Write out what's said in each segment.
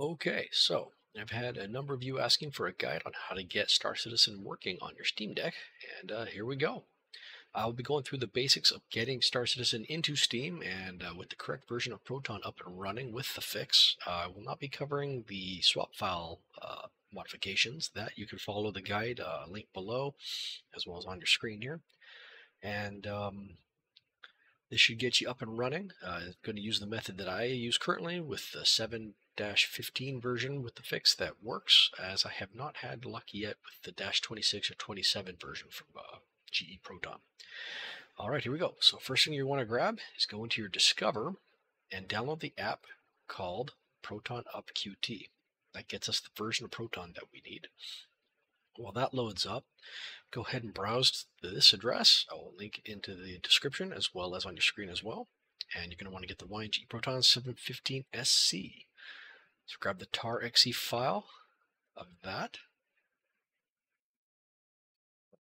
Okay, so I've had a number of you asking for a guide on how to get Star Citizen working on your Steam Deck, and uh, here we go. I'll be going through the basics of getting Star Citizen into Steam and uh, with the correct version of Proton up and running with the fix. Uh, I will not be covering the swap file uh, modifications that you can follow the guide uh, link below as well as on your screen here. And um, this should get you up and running. Uh, I'm going to use the method that I use currently with the 7 15 version with the fix that works, as I have not had luck yet with the dash 26 or 27 version from uh, GE Proton. All right, here we go. So first thing you want to grab is go into your Discover and download the app called ProtonUp-Qt. That gets us the version of Proton that we need. While that loads up, go ahead and browse this address. I will link into the description as well as on your screen as well. And you're going to want to get the Wine GE Proton 715 SC. So grab the tar exe file of that.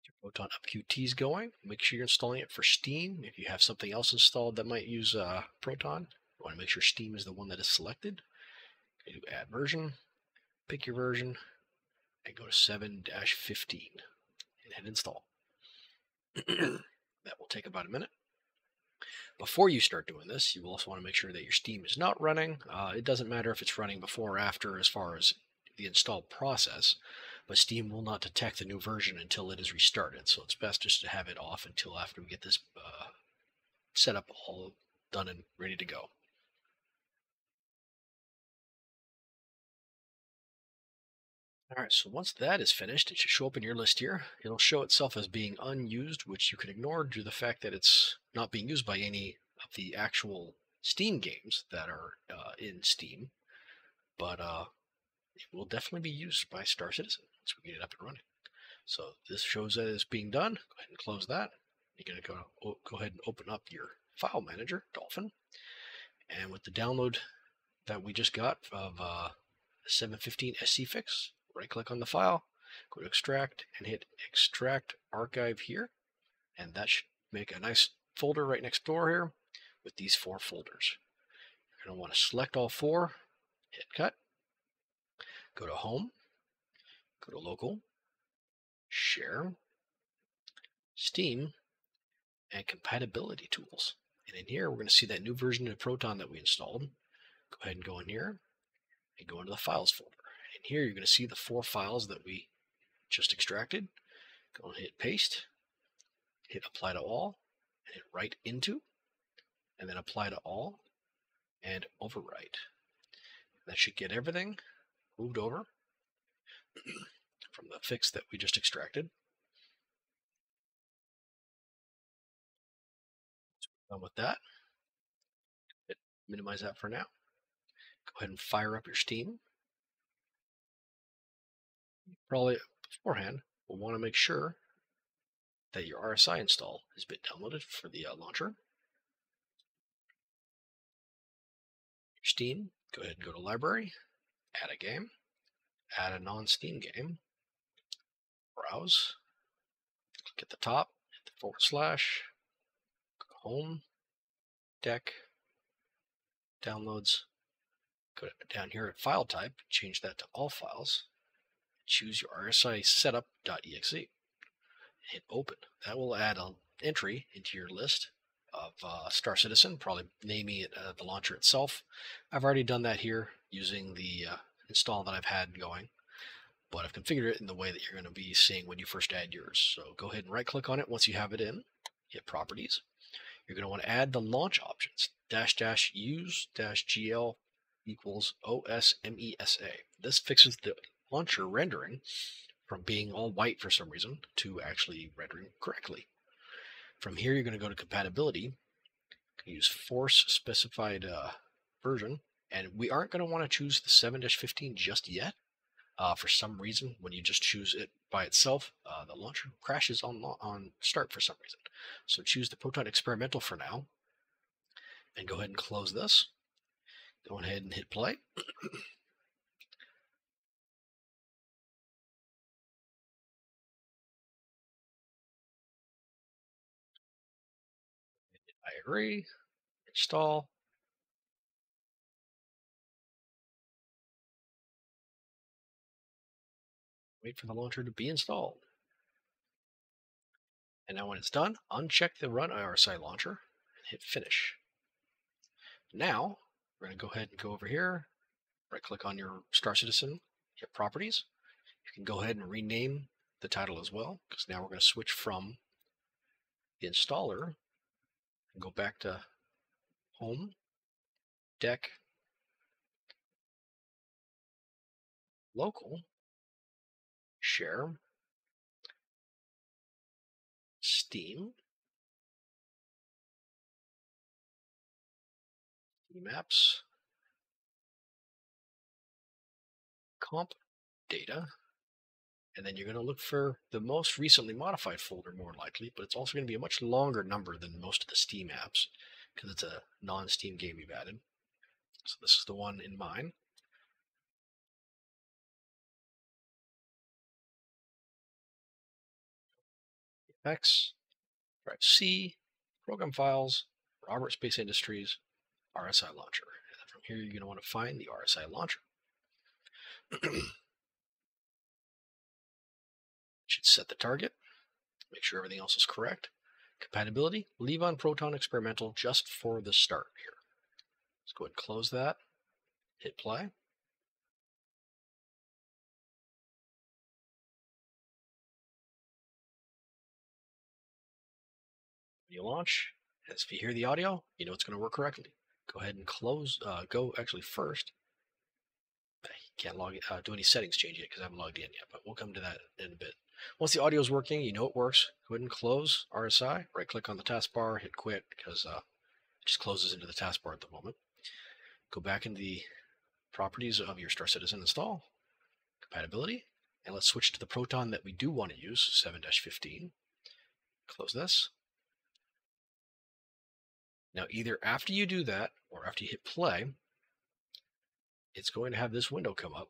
Your ProtonUp-Qt is going. Make sure you're installing it for Steam. If you have something else installed that might use uh, Proton, you want to make sure Steam is the one that is selected. Do add version, pick your version, and go to 7-15 and hit install. that will take about a minute. Before you start doing this, you will also want to make sure that your Steam is not running. Uh, it doesn't matter if it's running before or after as far as the install process, but Steam will not detect the new version until it is restarted. So it's best just to have it off until after we get this uh, setup all done and ready to go. All right, so once that is finished, it should show up in your list here. It'll show itself as being unused, which you can ignore due to the fact that it's not being used by any of the actual Steam games that are uh, in Steam. But uh, it will definitely be used by Star Citizen once we get it up and running. So this shows that it's being done. Go ahead and close that. You're going to go, go ahead and open up your file manager, Dolphin. And with the download that we just got of uh, 715 SC fix, right click on the file, go to extract and hit extract archive here. And that should make a nice folder right next door here with these four folders. You're going to want to select all four, hit cut, go to home, go to local, share, Steam, and compatibility tools. And in here, we're going to see that new version of Proton that we installed. Go ahead and go in here and go into the files folder. And here you're going to see the four files that we just extracted. Go and hit paste, hit apply to all, and hit write into, and then apply to all, and overwrite. That should get everything moved over from the fix that we just extracted. Done with that. Minimize that for now. Go ahead and fire up your Steam probably beforehand we'll want to make sure that your RSI install has been downloaded for the uh, launcher. Steam, go ahead and go to Library, add a game, add a non-Steam game, browse, click at the top, hit the forward slash, go home, deck, downloads, go down here at file type, change that to all files, choose your RSI setup.exe. Hit open. That will add an entry into your list of uh, Star Citizen, probably naming it uh, the launcher itself. I've already done that here using the uh, install that I've had going, but I've configured it in the way that you're going to be seeing when you first add yours. So go ahead and right click on it once you have it in, hit properties. You're going to want to add the launch options, dash dash use dash GL equals OSMESA. This fixes the launcher rendering from being all white for some reason to actually rendering correctly. From here, you're going to go to compatibility, use force specified uh, version, and we aren't going to want to choose the 7-15 just yet. Uh, for some reason, when you just choose it by itself, uh, the launcher crashes on on start for some reason. So choose the Proton Experimental for now, and go ahead and close this. Go ahead and hit play. Agree. Install. Wait for the launcher to be installed. And now when it's done, uncheck the Run uh, RSI launcher and hit Finish. Now, we're going to go ahead and go over here, right click on your Star Citizen, hit Properties. You can go ahead and rename the title as well, because now we're going to switch from the installer go back to Home, Deck, Local, Share, Steam, Steam Apps, Comp Data, and then you're going to look for the most recently modified folder more likely, but it's also going to be a much longer number than most of the Steam apps because it's a non-Steam game you've added. So this is the one in mine. X, drive C, program files, Roberts Space Industries, RSI launcher. And from here, you're going to want to find the RSI launcher. Should set the target, make sure everything else is correct. Compatibility, leave on Proton Experimental just for the start here. Let's go ahead and close that, hit play. When you launch, as if you hear the audio, you know it's going to work correctly. Go ahead and close, uh, go actually first. I can't log uh, do any settings change yet because I haven't logged in yet, but we'll come to that in a bit. Once the audio is working, you know it works. Go ahead and close RSI. Right click on the taskbar, hit quit because uh, it just closes into the taskbar at the moment. Go back into the properties of your Star Citizen install, compatibility, and let's switch to the Proton that we do want to use, 7-15. Close this. Now, either after you do that or after you hit play, it's going to have this window come up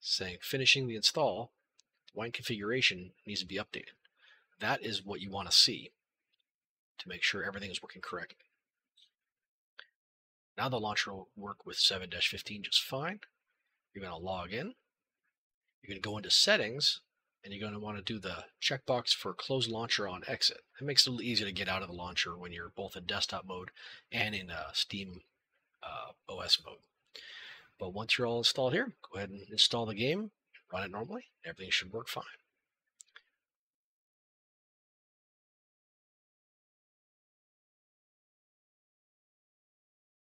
saying finishing the install, wine configuration needs to be updated. That is what you want to see to make sure everything is working correctly. Now the launcher will work with 7-15 just fine. You're going to log in. You're going to go into settings and you're going to want to do the checkbox for close launcher on exit. It makes it a little easier to get out of the launcher when you're both in desktop mode and in uh, Steam uh, OS mode. But once you're all installed here, go ahead and install the game, run it normally. Everything should work fine.